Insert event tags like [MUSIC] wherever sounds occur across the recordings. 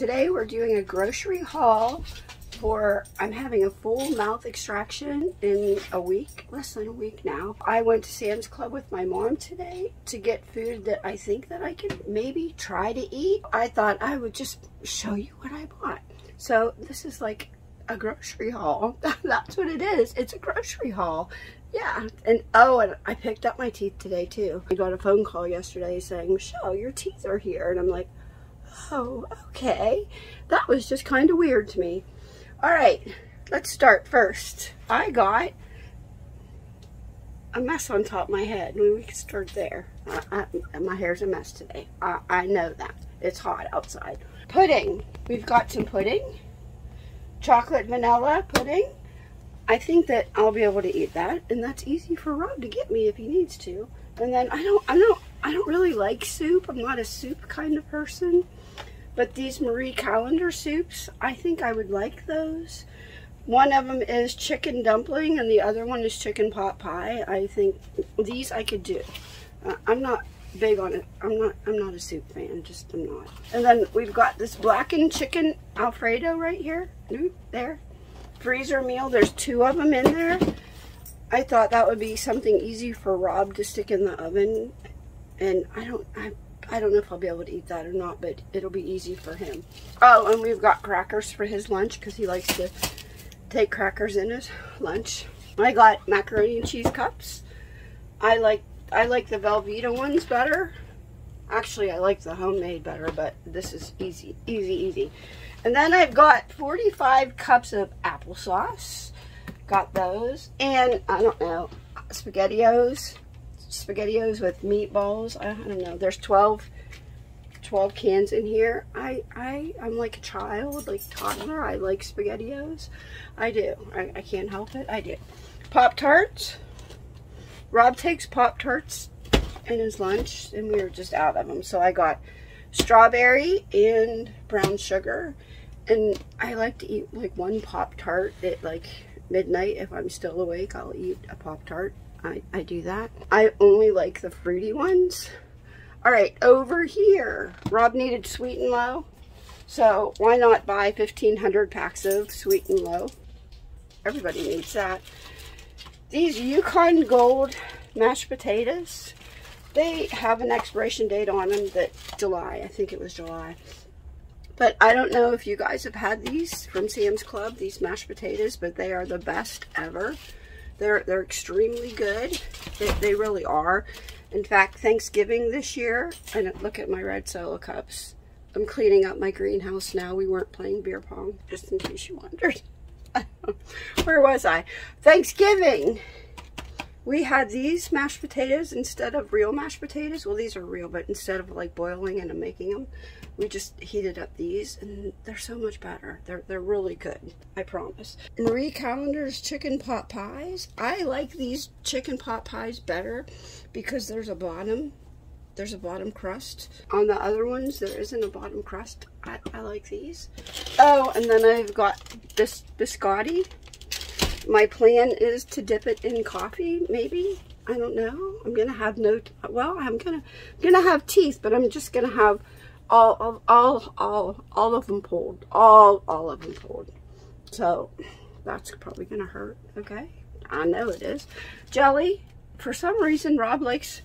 today we're doing a grocery haul for, I'm having a full mouth extraction in a week, less than a week now. I went to Sam's Club with my mom today to get food that I think that I could maybe try to eat. I thought I would just show you what I bought. So this is like a grocery haul. [LAUGHS] That's what it is. It's a grocery haul. Yeah, and oh, and I picked up my teeth today too. I got a phone call yesterday saying, Michelle, your teeth are here. And I'm like, oh, okay. That was just kind of weird to me. All right, let's start first. I got a mess on top of my head. We can start there. I, I, my hair's a mess today. I, I know that. It's hot outside. Pudding. We've got some pudding. Chocolate vanilla pudding. I think that I'll be able to eat that, and that's easy for Rob to get me if he needs to. And then I don't, I don't, I don't really like soup. I'm not a soup kind of person. But these Marie Callender soups, I think I would like those. One of them is chicken dumpling and the other one is chicken pot pie. I think these I could do. Uh, I'm not big on it. I'm not I'm not a soup fan, just I'm not. And then we've got this blackened chicken alfredo right here. Ooh, there. Freezer meal. There's two of them in there. I thought that would be something easy for Rob to stick in the oven. And I don't I I don't know if I'll be able to eat that or not, but it'll be easy for him. Oh, and we've got crackers for his lunch because he likes to take crackers in his lunch. I got macaroni and cheese cups. I like I like the Velveeta ones better. Actually, I like the homemade better, but this is easy, easy, easy. And then I've got 45 cups of applesauce. Got those. And, I don't know, SpaghettiOs spaghettios with meatballs. I, don't know. There's 12, 12 cans in here. I, I, I'm like a child, like toddler. I like spaghettios. I do. I, I can't help it. I do. Pop-Tarts. Rob takes Pop-Tarts in his lunch, and we were just out of them. So I got strawberry and brown sugar. And I like to eat like one Pop-Tart at like midnight. If I'm still awake, I'll eat a Pop-Tart. I, I do that. I only like the fruity ones. All right, over here, Rob needed sweet and low. So why not buy 1,500 packs of sweet and low? Everybody needs that. These Yukon Gold mashed potatoes, they have an expiration date on them that July. I think it was July. But I don't know if you guys have had these from Sam's Club, these mashed potatoes, but they are the best ever. They're, they're extremely good. They, they really are. In fact, Thanksgiving this year, and look at my red solo cups. I'm cleaning up my greenhouse now. We weren't playing beer pong, just in case you wondered. [LAUGHS] Where was I? Thanksgiving. We had these mashed potatoes instead of real mashed potatoes. Well, these are real, but instead of like boiling and making them, we just heated up these and they're so much better. They're, they're really good, I promise. Marie Callender's chicken pot pies. I like these chicken pot pies better because there's a bottom there's a bottom crust. On the other ones, there isn't a bottom crust. I, I like these. Oh, and then I've got this biscotti. My plan is to dip it in coffee, maybe. I don't know. I'm to have no, well, I'm to, I'm to have teeth, but I'm just to have all, all, all, all, all of them pulled. All, all of them pulled. So that's probably to hurt. Okay. I know it is. Jelly. For some reason, Rob likes,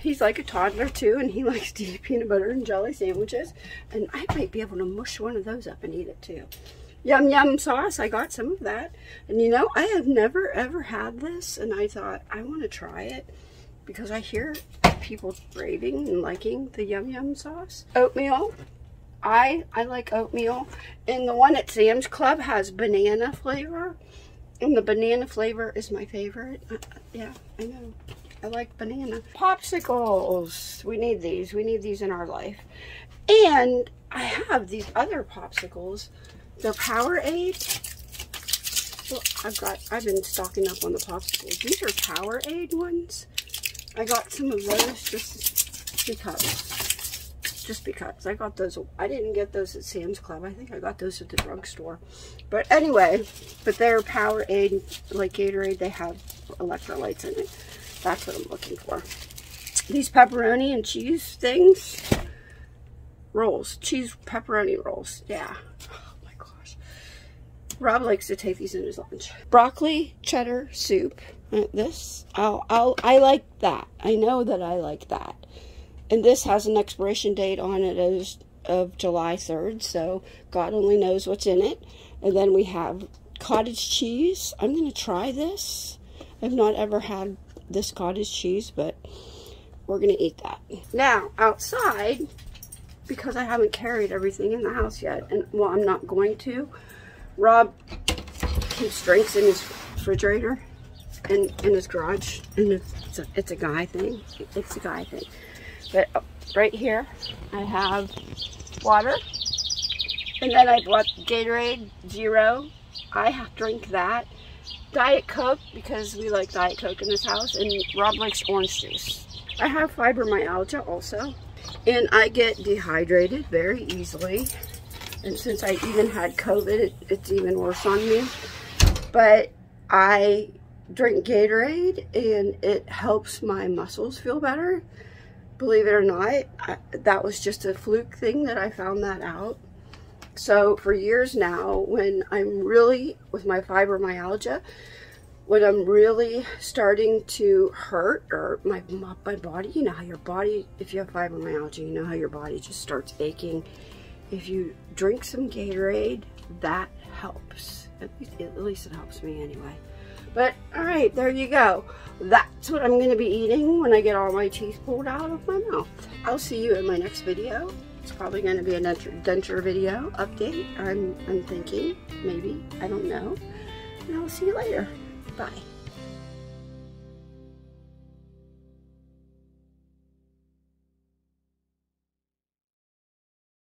he's like a toddler too, and he [LAUGHS] likes to eat peanut butter and jelly sandwiches. And I might be able to mush one of those up and eat it too. Yum Yum sauce. I got some of that. And you know, I have never ever had this, and I thought, I want to try it because I hear people raving and liking the Yum Yum sauce. Oatmeal. I, I like oatmeal. And the one at Sam's Club has banana flavor. And the banana flavor is my favorite. Uh, yeah, I know. I like banana. Popsicles. We need these. We need these in our life. And I have these other popsicles. They're Powerade. Well, I've got, I've been stocking up on the popsicles. These are Powerade ones. I got some of those just because. Just because. I got those. I didn't get those at Sam's Club. I think I got those at the drugstore. But anyway, but they're Powerade, like Gatorade. They have electrolytes in it. That's what I'm looking for. These pepperoni and cheese things. rolls, cheese pepperoni rolls. Yeah. Rob likes to take these in his lunch. Broccoli cheddar soup. This, I'll, I'll, I like that. I know that I like that. And this has an expiration date on it as of July 3rd, so God only knows what's in it. And then we have cottage cheese. I'm going to try this. I've not ever had this cottage cheese, but we're going to eat that. Now, outside, because I haven't carried everything in the house yet, and well, I'm not going to, Rob keeps drinks in his refrigerator and in his garage, and it's a, it's a guy thing. It's a guy thing. But uh, right here, I have water, and then I bought Gatorade Zero. I have drink that. Diet Coke, because we like Diet Coke in this house, and Rob likes orange juice. I have fibromyalgia also, and I get dehydrated very easily. And since I even had COVID, it, it's even worse on me. But I drink Gatorade, and it helps my muscles feel better. Believe it or not, I, that was just a fluke thing that I found that out. So for years now, when I'm really, with my fibromyalgia, when I'm really starting to hurt or my, my body, you know how your body, if you have fibromyalgia, you know how your body just starts aching. If you drink some Gatorade, that helps. At least, at least it helps me anyway. But, all right, there you go. That's what I'm going to be eating when I get all my teeth pulled out of my mouth. I'll see you in my next video. It's probably going to be a denture, denture video update. I'm, I'm thinking, maybe. I don't know. And I'll see you later. Bye.